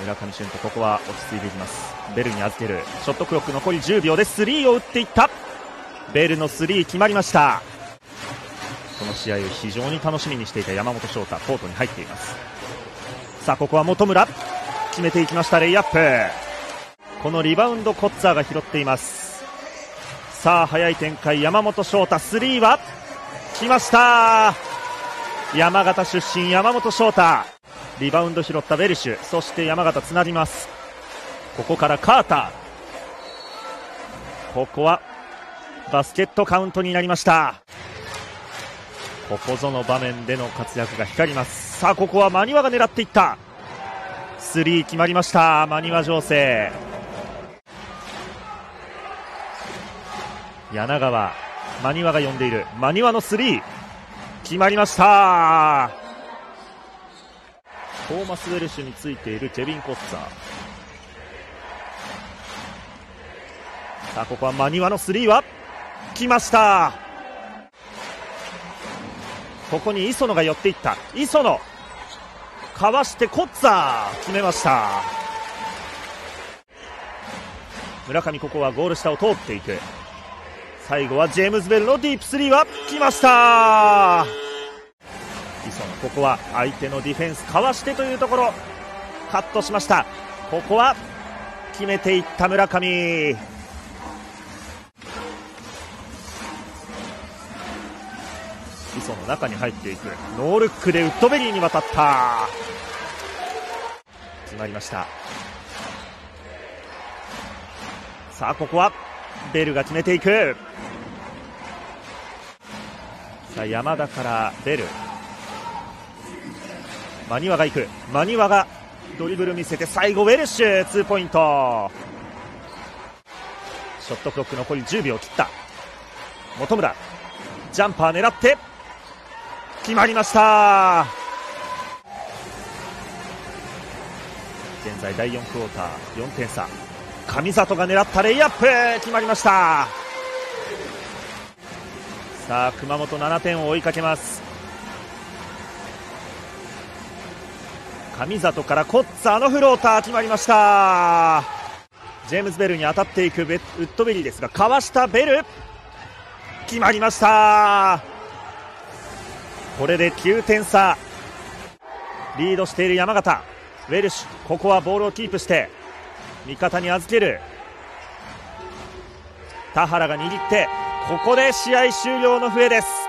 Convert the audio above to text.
村上俊斗ここは落ち着いていきます。ベルに預ける。ショットクロック残り10秒でスリーを打っていった。ベルのスリー決まりました。この試合を非常に楽しみにしていた山本翔太コートに入っています。さあここは本村。決めていきましたレイアップ。このリバウンドコッツァーが拾っています。さあ早い展開山本翔太スリーは来ました。山形出身山本翔太。リバウンド拾ったベルシュ。そして山形つなぎます。ここからカーター。ここはバスケットカウントになりました。ここぞの場面での活躍が光ります。さあここは真庭が狙っていった。スリー決まりました。真庭情勢。柳川真庭が呼んでいる。真庭のスリー。決まりました。トーマス・ウェルシュについているケビン・コッツァー。さあここは真庭のスリーは来ました。ここに磯野が寄っていった。磯野かわしてコッツァー決めました。村上ここはゴール下を通っていく。最後はジェームズ・ベルのディープスリーは来ました。磯野ここは相手のディフェンスかわしてというところ。カットしました。ここは決めていった村上。磯の中に入っていく。ノールックでウッドベリーに渡った。決まりました。さあここはベルが決めていく。さあ山田からベル。マニワが行く。マニワがドリブル見せて最後ウェルシュツーポイント。ショットクロック残り10秒切った。本村ジャンパー狙って決まりました。現在第4クォーター4点差。上里が狙ったレイアップ決まりました。さあ熊本7点を追いかけます。上里からコッツァのフローター決まりました。ジェームズ・ベルに当たっていくウッドベリーですがかわしたベル。決まりました。これで9点差。リードしている山形。ウェルシュ。ここはボールをキープして。味方に預ける。田原が握って。ここで試合終了の笛です。